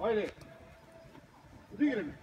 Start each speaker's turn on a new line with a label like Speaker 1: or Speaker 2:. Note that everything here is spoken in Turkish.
Speaker 1: Haydi. Hadi girelim.